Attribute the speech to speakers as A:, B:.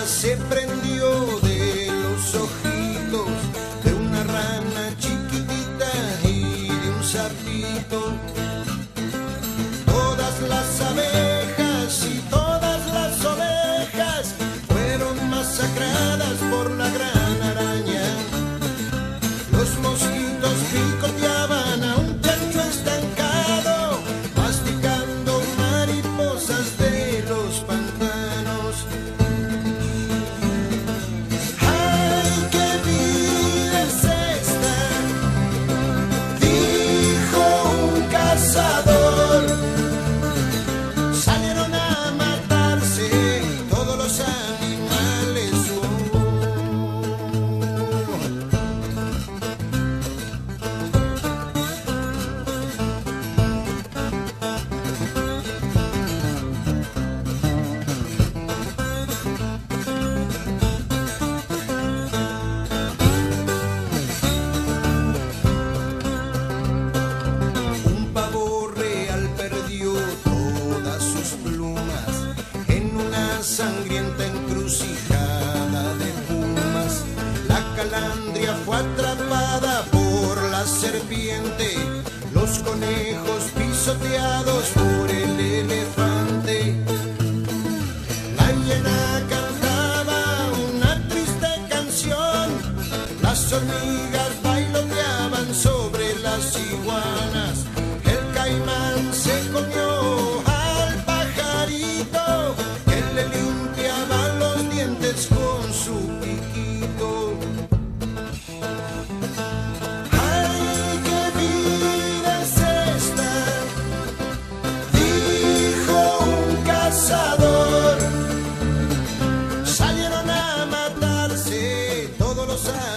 A: se prendió de los ojitos de una rana chiquitita y de un sapito. sangrienta encrucijada de pumas. La calandria fue atrapada por la serpiente, los conejos pisoteados por el elefante. La hiena cantaba una triste canción, las hormigas conocer.